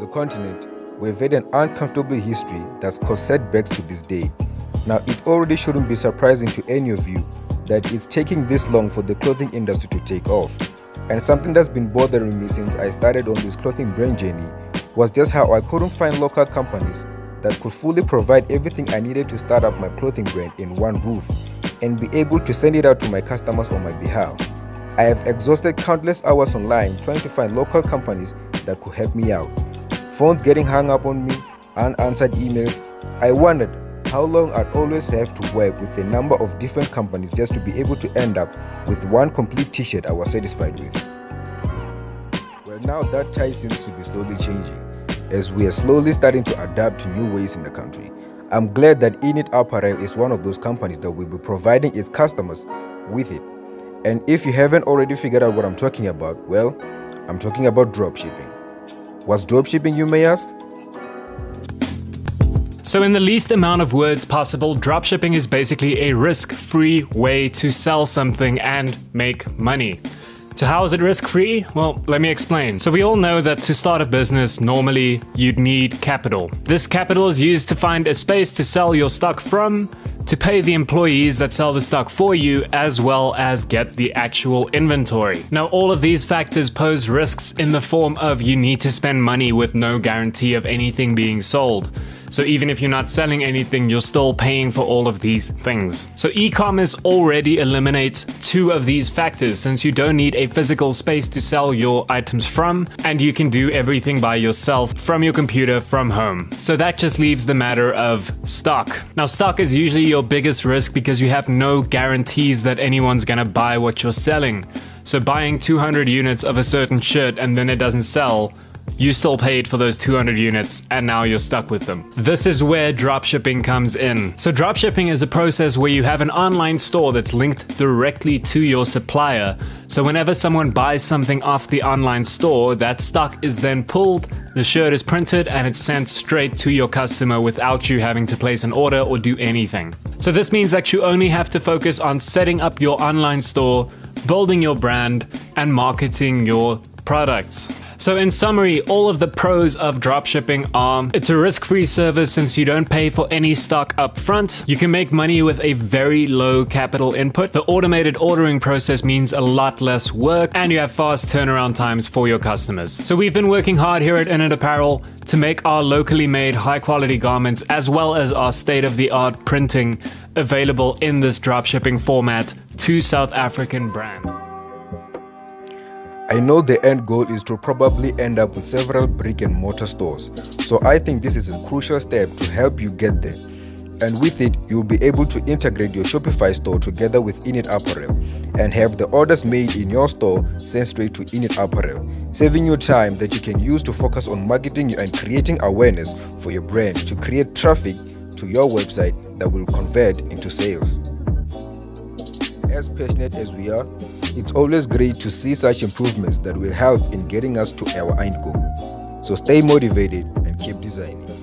continent, we've had an uncomfortable history that's caused setbacks to this day. Now, it already shouldn't be surprising to any of you that it's taking this long for the clothing industry to take off. And something that's been bothering me since I started on this clothing brand journey was just how I couldn't find local companies that could fully provide everything I needed to start up my clothing brand in one roof and be able to send it out to my customers on my behalf. I have exhausted countless hours online trying to find local companies that could help me out. Phones getting hung up on me, unanswered emails. I wondered how long I'd always have to work with a number of different companies just to be able to end up with one complete t shirt I was satisfied with. Well, now that tie seems to be slowly changing as we are slowly starting to adapt to new ways in the country. I'm glad that Init Apparel is one of those companies that will be providing its customers with it. And if you haven't already figured out what I'm talking about, well, I'm talking about dropshipping. What's dropshipping, you may ask? So, in the least amount of words possible, dropshipping is basically a risk free way to sell something and make money. So, how is it risk free? Well, let me explain. So, we all know that to start a business, normally you'd need capital. This capital is used to find a space to sell your stock from, to pay the employees that sell the stock for you, as well as get the actual inventory. Now, all of these factors pose risks in the form of you need to spend money with no guarantee of anything being sold. So even if you're not selling anything, you're still paying for all of these things. So e-commerce already eliminates two of these factors since you don't need a physical space to sell your items from and you can do everything by yourself from your computer from home. So that just leaves the matter of stock. Now stock is usually your biggest risk because you have no guarantees that anyone's gonna buy what you're selling. So buying 200 units of a certain shirt and then it doesn't sell you still paid for those 200 units and now you're stuck with them. This is where dropshipping comes in. So, dropshipping is a process where you have an online store that's linked directly to your supplier. So, whenever someone buys something off the online store, that stock is then pulled, the shirt is printed, and it's sent straight to your customer without you having to place an order or do anything. So, this means that you only have to focus on setting up your online store, building your brand, and marketing your products. So, in summary, all of the pros of dropshipping are it's a risk free service since you don't pay for any stock up front. You can make money with a very low capital input. The automated ordering process means a lot less work and you have fast turnaround times for your customers. So, we've been working hard here at Init Apparel to make our locally made high quality garments as well as our state of the art printing available in this dropshipping format to South African brands. I know the end goal is to probably end up with several brick and mortar stores, so I think this is a crucial step to help you get there. And with it, you'll be able to integrate your Shopify store together with Init Apparel and have the orders made in your store sent straight to Init Apparel, saving you time that you can use to focus on marketing and creating awareness for your brand to create traffic to your website that will convert into sales. As passionate as we are, it's always great to see such improvements that will help in getting us to our end goal. So stay motivated and keep designing.